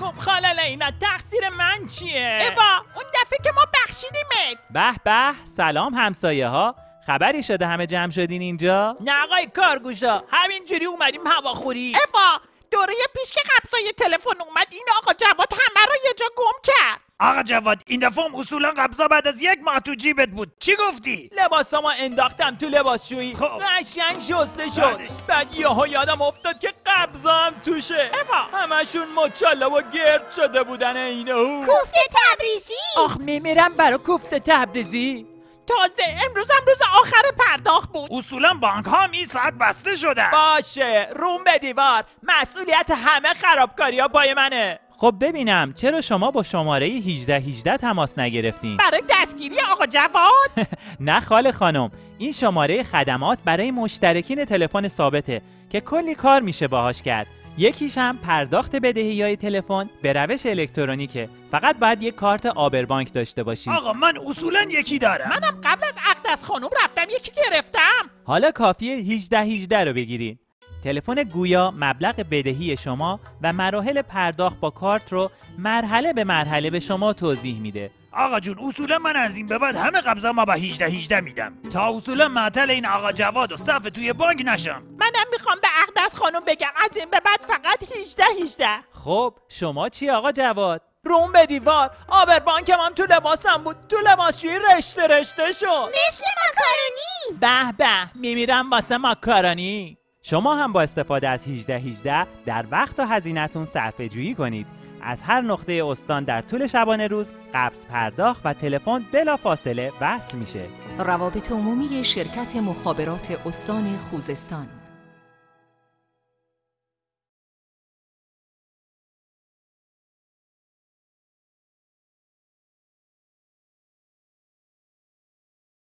خب خاله لینا تقصیر من چیه؟ اوا اون دفعه که ما بخشیدیمت. به به سلام همسایه ها خبری شده همه جمع شدین اینجا؟ نه آقای کارگوشا همینجوری اومدیم هواخوری اوا دوره پیش که قبضای تلفن اومد این آقا جواد همه رو یه جا گم کرد آقا جواد این دفعه هم اصولا قبضا بعد از یک ماه تو جیبت بود. چی گفتی؟ لباسامو انداختم تو لباسشویی خب. قشنگ شسته شد. بله. بعد یهو یادم افتاد که قبضام توشه. اوا. همشون مچاله و گرد شده بودن اینو کوفته تبریزی. آخ میمیرم برا کوفته تبریزی. تازه امروز هم روز آخر پرداخت بود. اصولا بانک ها هم این ساعت بسته شدن. باشه. روم به دیوار مسئولیت همه خرابکاری ها پای منه. خب ببینم چرا شما با شماره 1818 تماس نگرفتین؟ برای دستگیری آقا جواد؟ نه خاله خانم این شماره خدمات برای مشترکین تلفن ثابته که کلی کار میشه باهاش کرد. یکیش هم پرداخت بدهی های تلفن به روش الکترونیکه. فقط باید یک کارت آبربانک داشته باشید. آقا من اصولا یکی دارم. منم قبل از عقد از خانم رفتم یکی گرفتم. حالا کافیه 1818 رو بگیرید. تلفن گویا مبلغ بدهی شما و مراحل پرداخت با کارت رو مرحله به مرحله به شما توضیح میده. آقا جون اصولا من از این به بعد همه قبضا ما با 18 18 میدم. تا اصولا معطل این آقا جواد و صف توی بانک نشم. منم می‌خوام به عقد از خانم بگم از این به بعد فقط 18 18 خب شما چی آقا جواد؟ روم به دیوار آبر بانکم هم تو لباسم بود. تو لباسشویی رشته رشته شد؟ مثل ماکارونی. به به میمیرم واسه ماکارونی. شما هم با استفاده از 1818 در وقت و هزینهتون صرفه جویی کنید. از هر نقطه استان در طول شبانه روز قبض پرداخت و تلفن بلا فاصله وصل میشه. روابط عمومی شرکت مخابرات استان خوزستان.